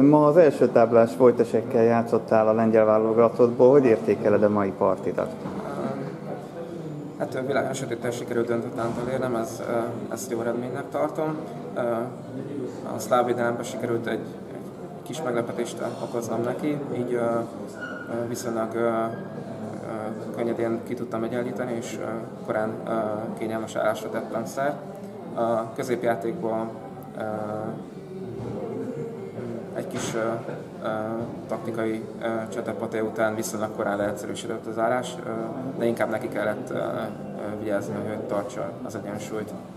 Ma az első táblás Vojtesekkel játszottál a lengyel válogatottból. Hogy értékeled a mai partidat? Hát világos sötéten sikerült döntetlen elérnem, ez, ezt jó eredménynek tartom. A szlávédelemben sikerült egy, egy kis meglepetést okoznom neki, így viszonylag könnyedén ki tudtam egyenlíteni, és korán kényelmes állásra tettem szert. A középjátékból egy kis uh, uh, taktikai csetepaté után viszonylag korán leegyszerűsödött az állás, uh, de inkább neki kellett uh, vigyázni, hogy tartsa az egyensúlyt.